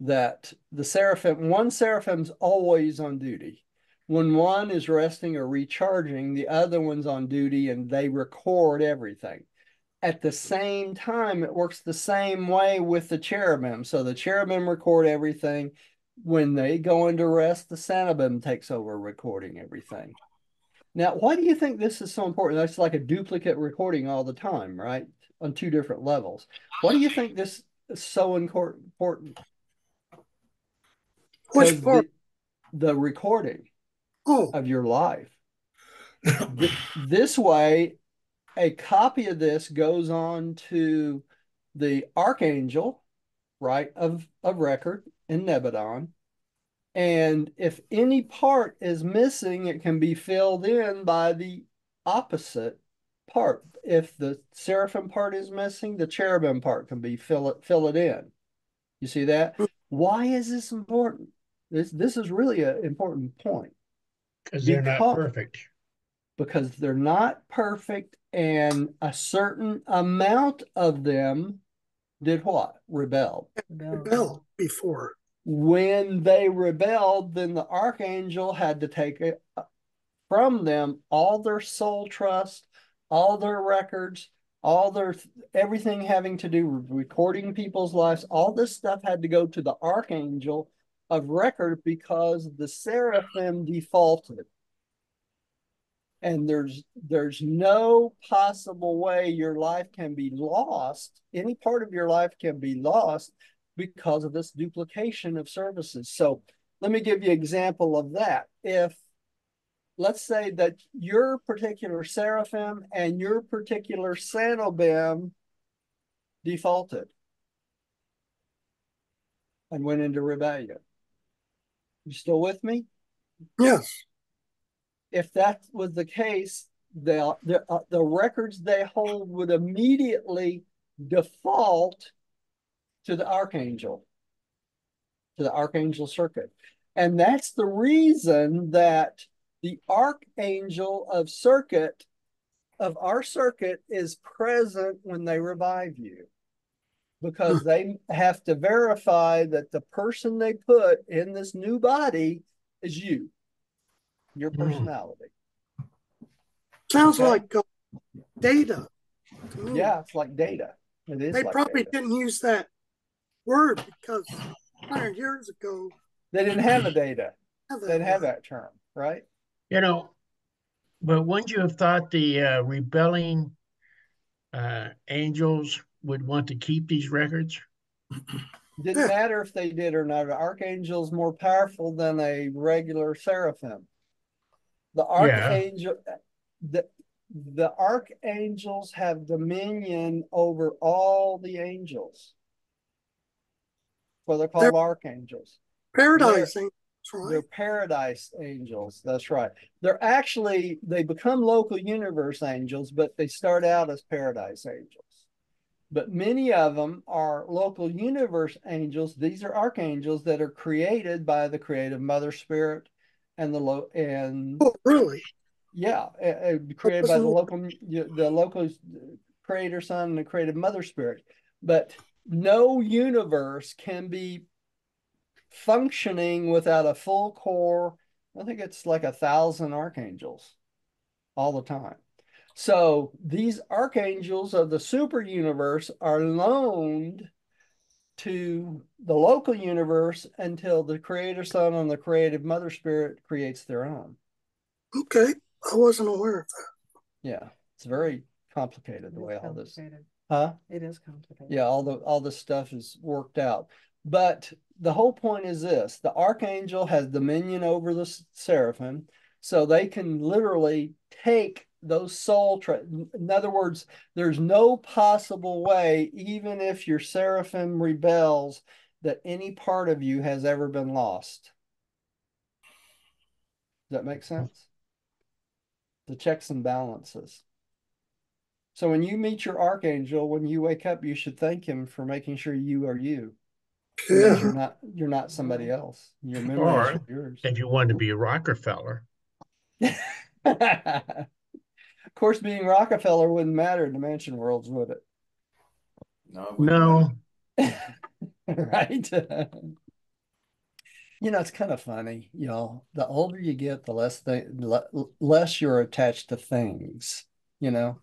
that the seraphim, one seraphim's always on duty. When one is resting or recharging, the other one's on duty and they record everything. At the same time, it works the same way with the cherubim. So the cherubim record everything. When they go into rest, the sanobim takes over recording everything. Now, why do you think this is so important? That's like a duplicate recording all the time, right? On two different levels. Why do you think this is so important? Which part? The, the recording oh. of your life. this way, a copy of this goes on to the archangel, right, of, of record in Nebadon. And if any part is missing, it can be filled in by the opposite part. If the seraphim part is missing, the cherubim part can be fill it fill it in. You see that? Why is this important? This this is really an important point. Because they're not perfect. Because they're not perfect, and a certain amount of them did what? Rebel. Rebelled before. When they rebelled, then the archangel had to take it from them all their soul trust, all their records, all their everything having to do with recording people's lives. All this stuff had to go to the archangel of record because the seraphim defaulted and there's there's no possible way your life can be lost any part of your life can be lost because of this duplication of services so let me give you an example of that if let's say that your particular seraphim and your particular sanobim defaulted and went into rebellion you still with me? Yes. If that was the case, the the, uh, the records they hold would immediately default to the archangel, to the archangel circuit, and that's the reason that the archangel of circuit of our circuit is present when they revive you because they have to verify that the person they put in this new body is you, your hmm. personality. Sounds okay? like uh, data. Yeah, it's like data. It is. They like probably data. didn't use that word because 100 years ago they didn't have the data. they didn't have that term, right? You know, but wouldn't you have thought the uh, rebelling uh, angels would want to keep these records? Didn't matter if they did or not. An archangel's more powerful than a regular seraphim. The archangel, yeah. the the archangels have dominion over all the angels. Well, they're called they're archangels. Paradise they're, right. They're paradise angels. That's right. They're actually they become local universe angels, but they start out as paradise angels but many of them are local universe angels. These are archangels that are created by the creative mother spirit and the low and oh, really yeah, uh, created by the local the local creator son and the creative mother spirit. But no universe can be functioning without a full core. I think it's like a thousand archangels all the time. So these archangels of the super universe are loaned to the local universe until the creator son and the creative mother spirit creates their own. Okay. I wasn't aware of that. Yeah. It's very complicated the way all this huh? It is complicated. Yeah, all the all this stuff is worked out. But the whole point is this the archangel has dominion over the seraphim, so they can literally take those soul tra- in other words there's no possible way even if your seraphim rebels that any part of you has ever been lost does that make sense the checks and balances so when you meet your archangel when you wake up you should thank him for making sure you are you yeah. you're not you're not somebody else your memory or, is yours if you want to be a rockefeller Of course, being Rockefeller wouldn't matter in the mansion worlds, would it? No. No. right. You know, it's kind of funny, you know, the older you get, the less they le less you're attached to things, you know.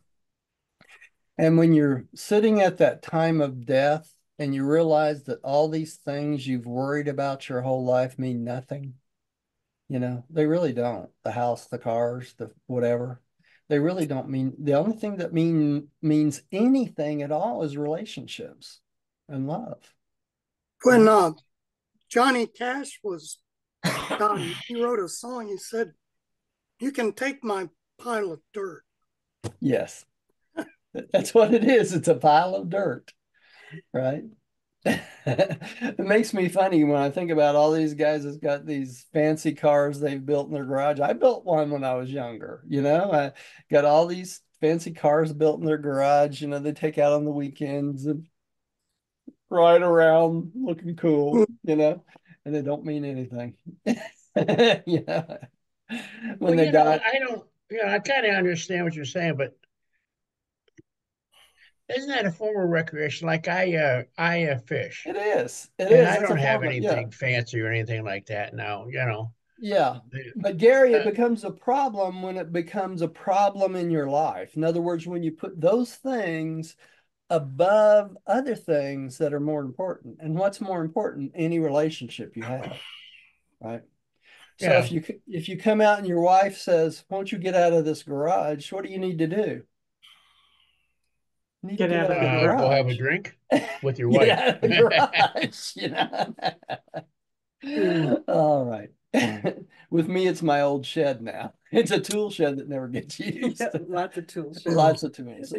And when you're sitting at that time of death and you realize that all these things you've worried about your whole life mean nothing, you know, they really don't. The house, the cars, the whatever. They really don't mean the only thing that mean means anything at all is relationships and love. When uh, Johnny Cash was dying, he wrote a song. He said, "You can take my pile of dirt." Yes, that's what it is. It's a pile of dirt, right? it makes me funny when I think about all these guys that's got these fancy cars they've built in their garage. I built one when I was younger, you know. I got all these fancy cars built in their garage, you know, they take out on the weekends and ride around looking cool, you know, and they don't mean anything. yeah. When Well, they you know, die. I don't, you know, I kind of understand what you're saying, but isn't that a form of recreation? Like I, uh, I uh, fish, It is. It and is. I It's don't have of- yeah. anything fancy or anything like that now. You know, Yeah. But Gary, it Uh, becomes a problem when it becomes a problem in your life. In other words, when you put those things above other things that are more important. And what's more important? Any relationship you have, right? So Yeah. if you if you come out and your wife says, "Won't you get out of this garage?" What do you need to do? You need to Get out of the the uh, go have a drink with your wife. out of the garage, you know. All right. With me, it's my old shed now. It's a tool shed that never gets used. Yeah, lots of tools. Lots of tools.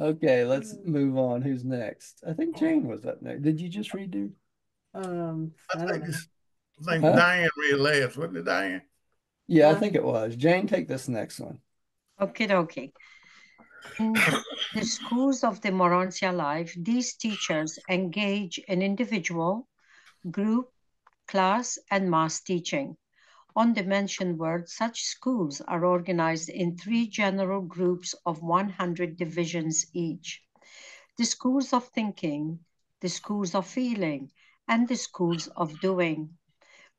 Okay, let's move on. Who's next? I think Jane was up next. Did you just redo? Um, I I think I think Huh? Diane read last, wasn't it, Diane? Yeah, I think it was. Jane, take this next one. Okay, okay. In the schools of the Morontia life, these teachers engage in individual, group, class, and mass teaching. On the mansion worlds, such schools are organized in three general groups of 100 divisions each. The schools of thinking, the schools of feeling, and the schools of doing.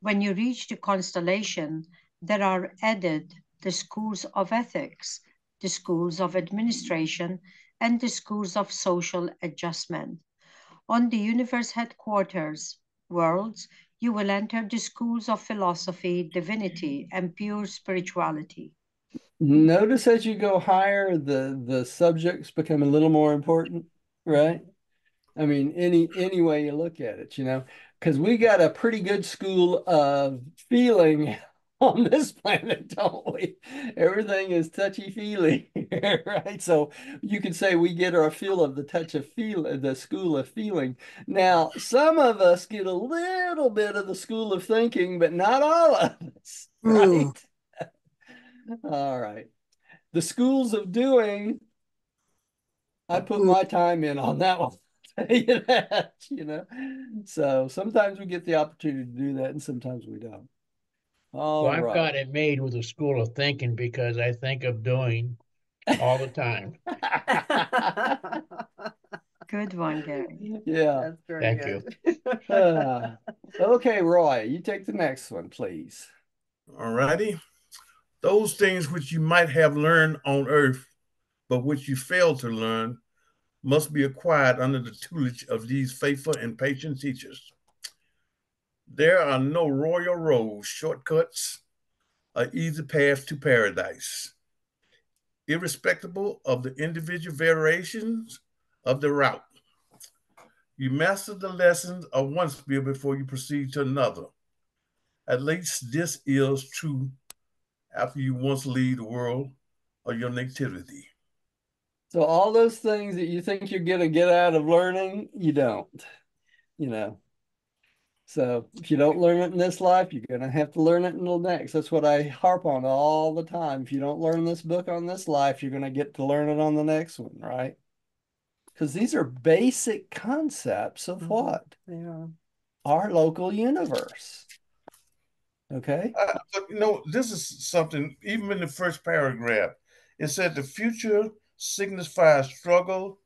When you reach the constellation, there are added the schools of ethics, the schools of administration, and the schools of social adjustment. On the universe headquarters, worlds, you will enter the schools of philosophy, divinity, and pure spirituality. Notice as you go higher, the the subjects become a little more important, right? I mean, any any way you look at it, you know, because we got a pretty good school of feeling on this planet, don't we? Everything is touchy-feely, right? So you could say we get our feel of the touch of feel, the school of feeling. Now, some of us get a little bit of the school of thinking, but not all of us, right? All right. The schools of doing, I put my time in on that one. I'll tell you that, you know. So sometimes we get the opportunity to do that, and sometimes we don't. All Well, I've right. got it made with a school of thinking because I think of doing all the time. Good one, Gary. Yeah. That's very Thank you. Uh, okay, Roy, you take the next one, please. All righty. Those things which you might have learned on earth, but which you failed to learn, must be acquired under the tutelage of these faithful and patient teachers. There are no royal roads, shortcuts, or easy paths to paradise. Irrespective of the individual variations of the route, you master the lessons of one spirit before you proceed to another. At least this is true after you once leave the world of your nativity. So all those things that you think you're gonna get out of learning, you don't, you know. So if you don't learn it in this life, you're gonna have to learn it in the next. That's what I harp on all the time. If you don't learn this book on this life, you're gonna get to learn it on the next one, right? Because these are basic concepts of Mhm. what? Yeah. Our local universe. Okay. Uh, but you know, this is something, even in the first paragraph, it said the future signifies struggle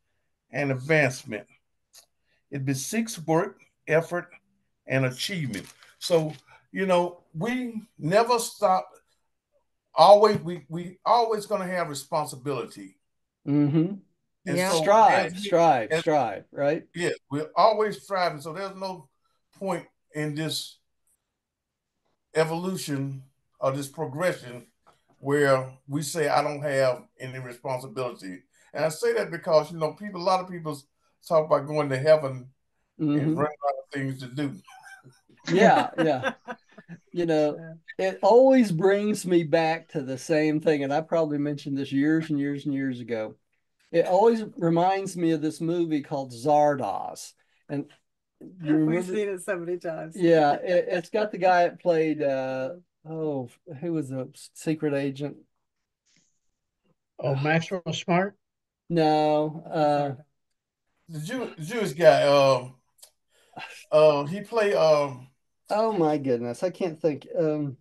and advancement. It beseeks work, effort, and achievement. So, you know, we never stop. Always, we we always going to have responsibility. Mm-hmm. And Yeah. so strive, as strive, as- strive, right? Yeah, we're always striving. So there's no point in this evolution or this progression where we say I don't have any responsibility. And I say that because you know people, a lot of people talk about going to heaven Mhm. and running out of things to do. Yeah, yeah. You know, it always brings me back to the same thing, and I probably mentioned this years and years and years ago. It always reminds me of this movie called Zardoz. And you We've remember? seen it so many times. Yeah, it, it's got the guy that played uh oh, who was the secret agent? Oh, Maxwell Smart? No, uh The Jew, the Jewish guy, um, uh, he played um, oh my goodness, I can't think. Um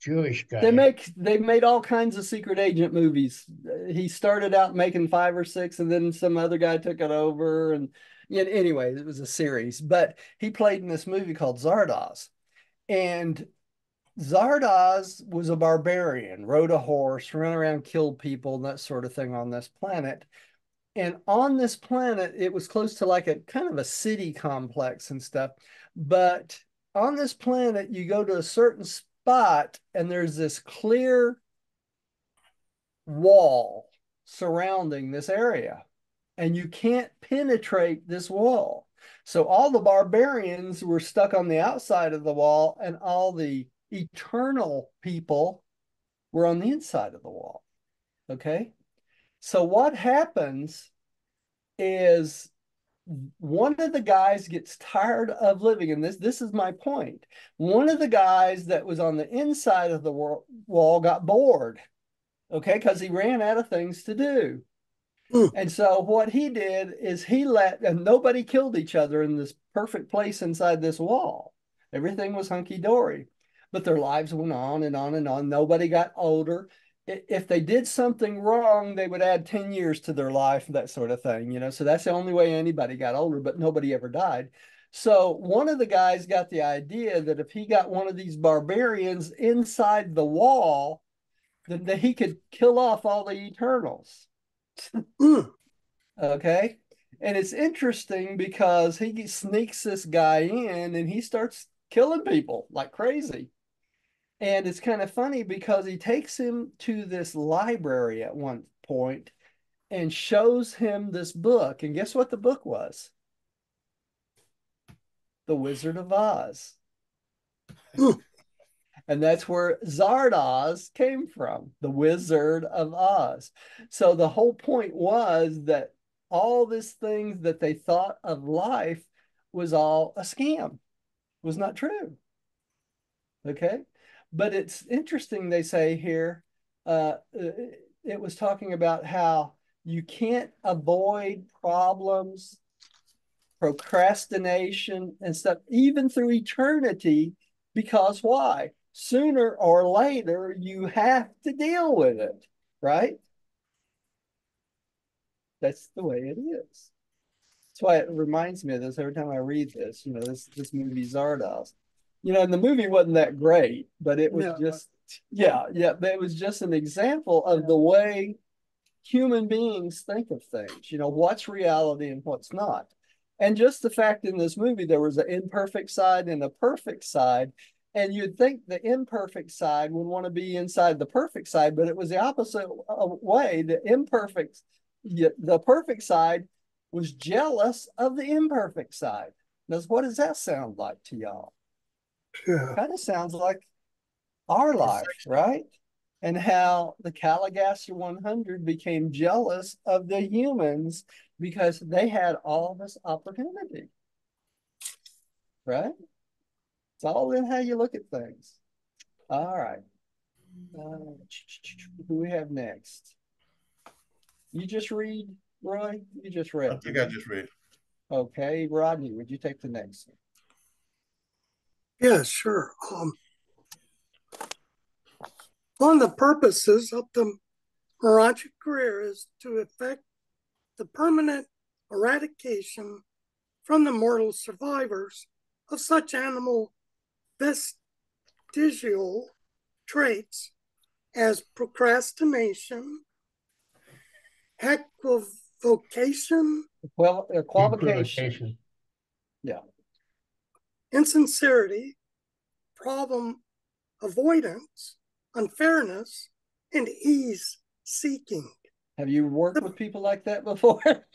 Jewish guy. They make they made all kinds of secret agent movies. He started out making five or six, and then some other guy took it over. And anyway, it was a series. But he played in this movie called Zardoz, and Zardoz was a barbarian, rode a horse, ran around, killed people, and that sort of thing on this planet. And on this planet, it was close to like a kind of a city complex and stuff. But on this planet, you go to a certain spot, and there's this clear wall surrounding this area, and you can't penetrate this wall. So all the barbarians were stuck on the outside of the wall, and all the eternal people were on the inside of the wall. Okay. So what happens is one of the guys gets tired of living and this this is my point. One of the guys that was on the inside of the wall, got bored okay because he ran out of things to do. And so what he did is he let and nobody killed each other in this perfect place inside this wall. Everything was hunky-dory. But their lives went on and on and on. Nobody got older if they did something wrong, they would add 10 years to their life, that sort of thing, you know. So that's the only way anybody got older, but nobody ever died. So one of the guys got the idea that if he got one of these barbarians inside the wall, then that he could kill off all the Eternals. Okay. And it's interesting because he sneaks this guy in and he starts killing people like crazy. And it's kind of funny because he takes him to this library at one point and shows him this book. And guess what the book was? The Wizard of Oz. And that's where Zardoz came from, the Wizard of Oz. So the whole point was that all these things that they thought of life was all a scam, was not true. Okay. But it's interesting, they say here, uh, it was talking about how you can't avoid problems, procrastination, and stuff, even through eternity, because why? Sooner or later, you have to deal with it, right? That's the way it is. That's why it reminds me of this every time I read this. You know, this this movie Zardoz. You know, and the movie wasn't that great, but it was No. just yeah, yeah. But it was just an example of the way human beings think of things. You know, what's reality and what's not. And just the fact in this movie there was an imperfect side and a perfect side. And you'd think the imperfect side would want to be inside the perfect side, but it was the opposite way. The imperfect, the perfect side was jealous of the imperfect side. Now, what does that sound like to y'all? Yeah. Kind of sounds like our life, right? And how the Caligastia 100 became jealous of the humans because they had all this opportunity, right? It's all in how you look at things. All right. Uh, who we have next? You just read, Roy? You just read. I think I just read. Okay, Rodney, would you take the next? one? Yeah, sure. Um, one of the purposes of the Mirage career is to effect the permanent eradication from the mortal survivors of such animal vestigial traits as procrastination, equivocation, Well, equivocation. Equivocation. Insincerity, problem avoidance, unfairness, and ease seeking. Have you worked with people like that before?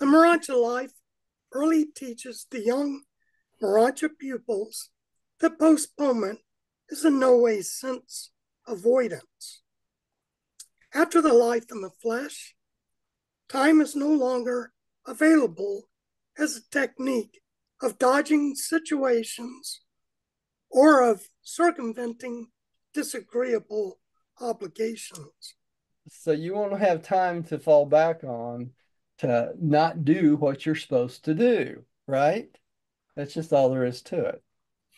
The Morontia life early teaches the young Morontia pupils that postponement is in no way sense avoidance. After the life in the flesh, time is no longer available as a technique of dodging situations or of circumventing disagreeable obligations. So you won't have time to fall back on to not do what you're supposed to do, right? That's just all there is to it.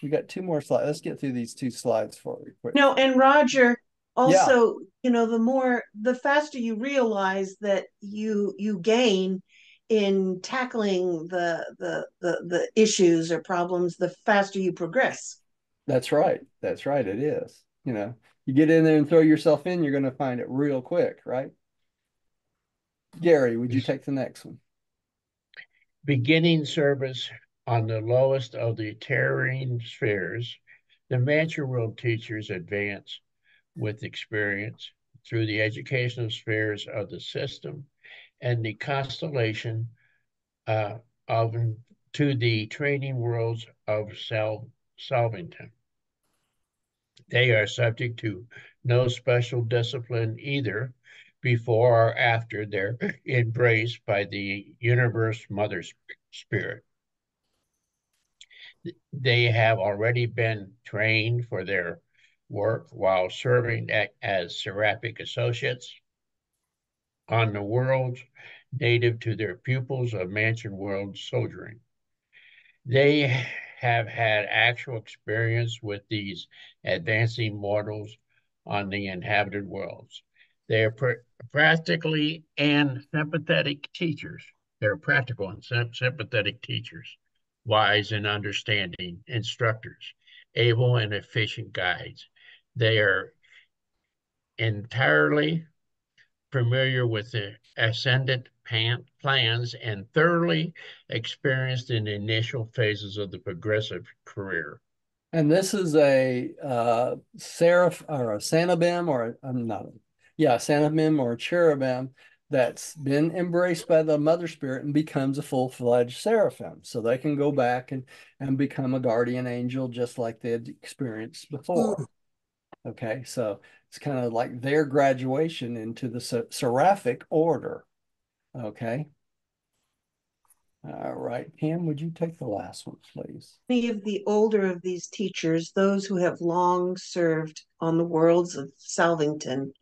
We got two more slides. Let's get through these two slides for you quick. No, and Roger, also, you know, the more the faster you realize that you you gain in tackling the the the, the issues or problems, the faster you progress. That's right. That's right. It is. You know, you get in there and throw yourself in, you're going to find it real quick, right? Gary, would you take the next one? Beginning service on the lowest of the terrene spheres, the Mansion World teachers advance with experience through the educational spheres of the system and the constellation uh, of to the training worlds of Sal Salvington. They are subject to no special discipline either before or after they're embraced by the universe mother spirit. They have already been trained for their work while serving as seraphic associates on the worlds native to their pupils of Mansion World soldiering. They have had actual experience with these advancing mortals on the inhabited worlds. They are pr practically and sympathetic teachers. They're practical and sympathetic teachers, wise and understanding instructors, able and efficient guides. They are entirely familiar with the ascendant plans and thoroughly experienced in the initial phases of the progressive career. And this is a uh, seraph or a sanobim or I'm not, yeah, sanobim or cherubim that's been embraced by the mother spirit and becomes a full-fledged seraphim. So they can go back and, and become a guardian angel just like they had experienced before. Okay, so it's kind of like their graduation into the seraphic order. Okay. All right, Pam, would you take the last one, please? Many of the older of these teachers, those who have long served on the worlds of Salvington,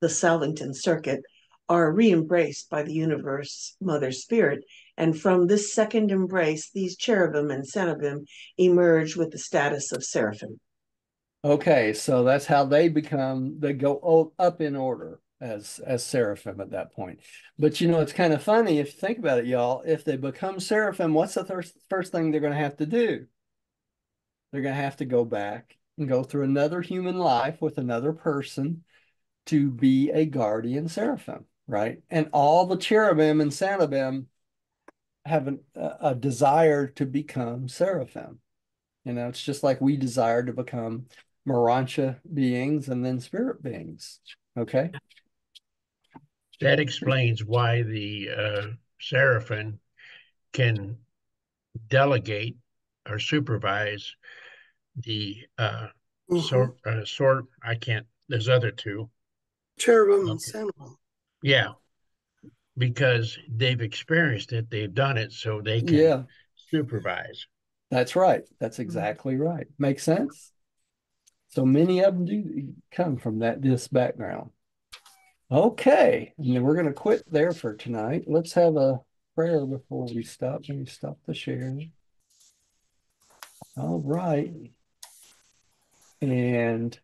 the Salvington circuit, are re-embraced by the universe mother spirit. And from this second embrace, these cherubim and sanobim emerge with the status of seraphim. Okay, so that's how they become, they go up in order as as seraphim at that point. But you know, it's kind of funny if you think about it, y'all. If they become seraphim, what's the first first thing they're going to have to do? They're going to have to go back and go through another human life with another person to be a guardian seraphim, right? And all the cherubim and sanobim have an, a, a desire to become seraphim. You know, it's just like we desire to become Morontia beings and then spirit beings. Okay. That explains why the uh, Seraphim can delegate or supervise the uh, mm-hmm. sort, uh, sort. I can't. There's other two. Cherubim and Seraphim. Yeah, because they've experienced it, they've done it, so they can yeah. supervise. That's right. That's mm-hmm. exactly right. Makes sense. So many of them do come from that this background. Okay, and then we're going to quit there for tonight. Let's have a prayer before we stop. Let me stop the share. All right. And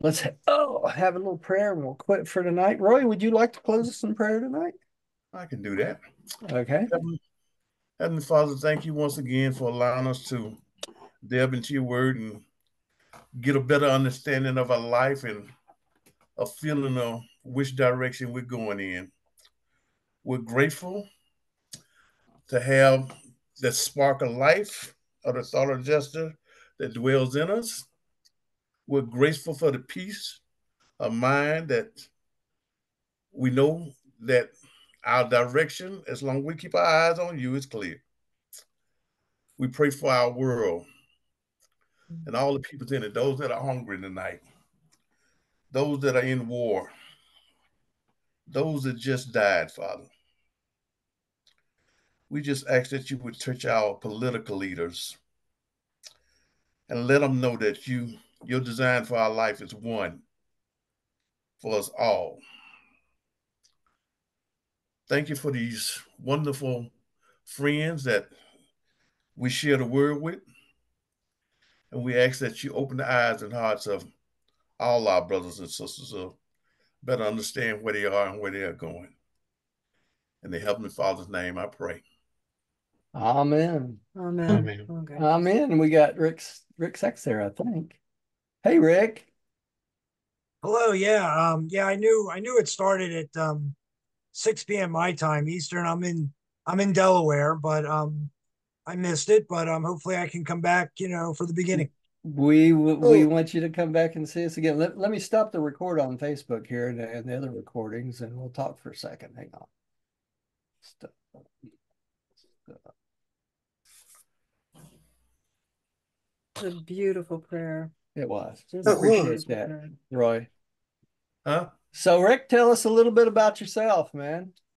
let's ha oh, have a little prayer and we'll quit for tonight. Roy, would you like to close us in prayer tonight? I can do that. Okay. Heavenly Father, thank you once again for allowing us to delve into your word and get a better understanding of our life and a feeling of which direction we're going in. We're grateful to have that spark of life of the thought adjuster that dwells in us. We're grateful for the peace of mind that we know that our direction, as long as we keep our eyes on you, is clear. We pray for our world and all the people in it, those that are hungry tonight, those that are in war, those that just died, Father. We just ask that you would touch our political leaders and let them know that you your design for our life is one for us all. Thank you for these wonderful friends that we share the word with. And we ask that you open the eyes and hearts of all our brothers and sisters to better understand where they are and where they are going. And they help in the Heavenly Father's name, I pray. Amen. Amen. Amen. Okay. Amen. We got Rick's Rick Sex there, I think. Hey Rick. Hello, yeah, um, yeah, I knew, I knew it started at um, six p.m. my time Eastern. I'm in, I'm in Delaware, but um, I missed it. But um, hopefully I can come back, you know, for the beginning. We we Oh. want you to come back and see us again. Let, let me stop the record on Facebook here and, and the other recordings, and we'll talk for a second. Hang on. Stop. Stop. It's a beautiful prayer. It was. Just Oh, Appreciate beautiful that, prayer. Roy. Huh? So Rick, tell us a little bit about yourself, man.